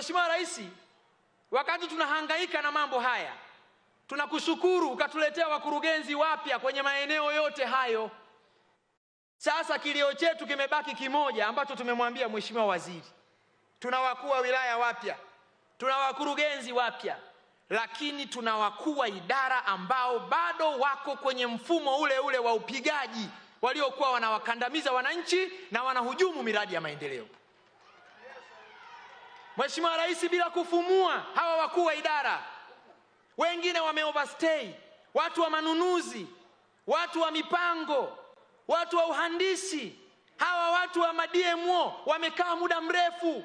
Mheshimiwa Rais, wakati tunahangaika na mambo haya, tunakushukuru ukatuletea wakurugenzi wapya kwenye maeneo yote hayo. Sasa kilio chetu kimebaki kimoja ambacho tumemwambia Mheshimiwa Waziri, tuna wakuu wa wilaya wapya, tuna wakurugenzi wapya, lakini tuna wakuu wa idara ambao bado wako kwenye mfumo ule ule wa upigaji, waliokuwa wanawakandamiza wananchi na wanahujumu miradi ya maendeleo. Mheshimiwa Rais, bila kufumua hawa wakuu wa idara, wengine wame overstay, watu wa manunuzi, watu wa mipango, watu wa uhandisi, hawa watu wa madmo wamekaa muda mrefu,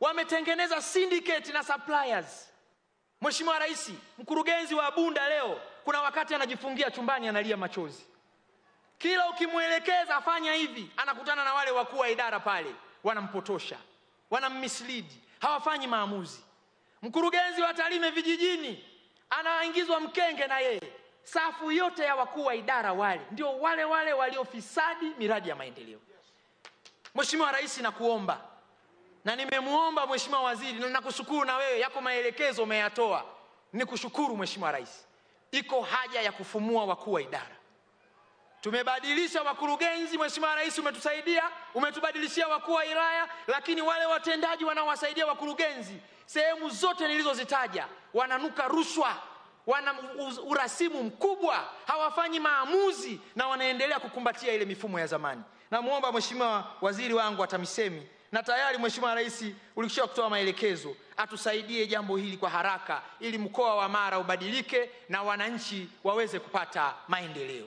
wametengeneza syndicate na suppliers. Mheshimiwa Rais, mkurugenzi wa Bunda leo kuna wakati anajifungia chumbani analia machozi. Kila ukimwelekeza afanya hivi, anakutana na wale wakuu wa idara pale, wanampotosha, wanammislead, hawafanyi maamuzi. Mkurugenzi wa Tarime vijijini anaingizwa mkenge na yeye. Safu yote ya wakuu wa idara wale ndio wale wale waliofisadi miradi ya maendeleo. Mheshimiwa Rais, nakuomba na nimemwomba Mheshimiwa Waziri na nakushukuru na wewe, yako maelekezo umeyatoa, nikushukuru Mheshimiwa Rais. Iko haja ya kufumua wakuu wa idara. Tumebadilisha wakurugenzi, Mheshimiwa Rais, umetusaidia, umetubadilishia wakuu wa wilaya, lakini wale watendaji wanaowasaidia wakurugenzi sehemu zote nilizozitaja wananuka rushwa, wana urasimu mkubwa, hawafanyi maamuzi na wanaendelea kukumbatia ile mifumo ya zamani. Namwomba Mheshimiwa Waziri wangu wa TAMISEMI na tayari Mheshimiwa Rais ulikisha kutoa maelekezo, atusaidie jambo hili kwa haraka, ili mkoa wa Mara ubadilike na wananchi waweze kupata maendeleo.